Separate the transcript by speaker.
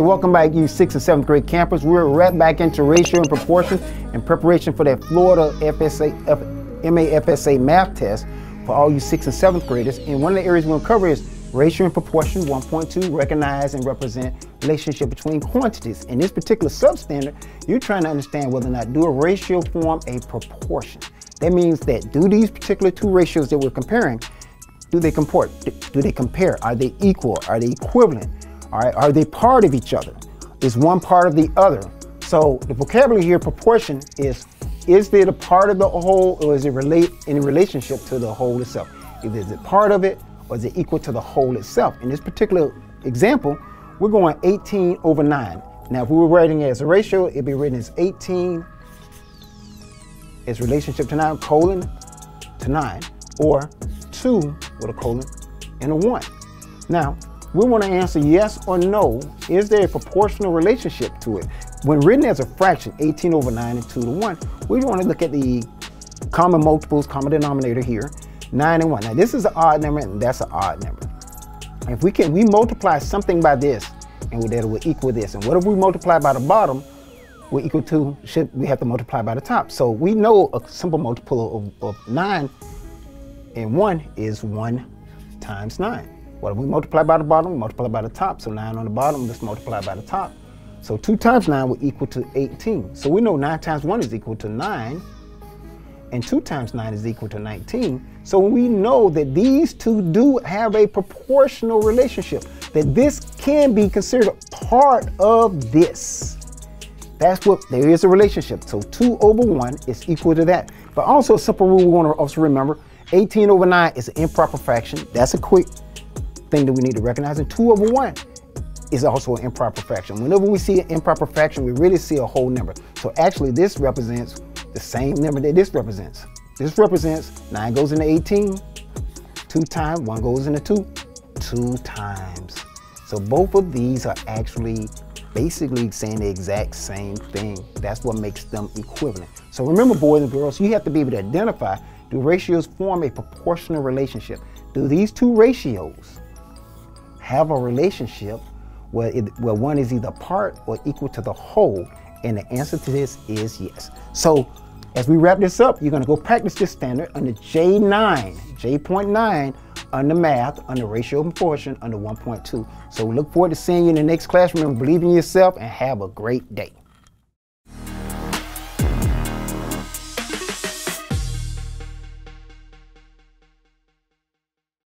Speaker 1: welcome back you 6th and 7th grade campers. We're right back into ratio and proportion in preparation for that Florida FSA, F, MAFSA math test for all you 6th and 7th graders. And one of the areas we're to cover is ratio and proportion 1.2, recognize and represent relationship between quantities. In this particular substandard, you're trying to understand whether or not do a ratio form a proportion. That means that do these particular two ratios that we're comparing, do they comport? Do they compare? Are they equal? Are they equivalent? All right, are they part of each other? Is one part of the other? So the vocabulary here, proportion, is is it a part of the whole or is it relate in relationship to the whole itself? Is it part of it or is it equal to the whole itself? In this particular example, we're going 18 over 9. Now, if we were writing it as a ratio, it'd be written as 18 as relationship to 9, colon to 9, or 2 with a colon and a 1. Now, we want to answer yes or no. Is there a proportional relationship to it? When written as a fraction, 18 over 9 and 2 to 1, we want to look at the common multiples, common denominator here, 9 and 1. Now this is an odd number and that's an odd number. If we can, we multiply something by this and that will equal this. And what if we multiply by the bottom, We're equal to, should we have to multiply by the top. So we know a simple multiple of, of 9 and 1 is 1 times 9. Well, we multiply by the bottom, multiply by the top. So 9 on the bottom, let's multiply by the top. So 2 times 9 will equal to 18. So we know 9 times 1 is equal to 9. And 2 times 9 is equal to 19. So we know that these two do have a proportional relationship, that this can be considered a part of this. That's what, there is a relationship. So 2 over 1 is equal to that. But also a simple rule we want to also remember, 18 over 9 is an improper fraction. That's a quick thing that we need to recognize. And two over one is also an improper fraction. Whenever we see an improper fraction, we really see a whole number. So actually this represents the same number that this represents. This represents nine goes into 18, two times, one goes into two, two times. So both of these are actually basically saying the exact same thing. That's what makes them equivalent. So remember boys and girls, you have to be able to identify do ratios form a proportional relationship? Do these two ratios have a relationship where, it, where one is either part or equal to the whole? And the answer to this is yes. So as we wrap this up, you're gonna go practice this standard under J9, J.9 under math, under ratio and proportion, under 1.2. So we look forward to seeing you in the next class. Remember, believe in yourself and have a great day.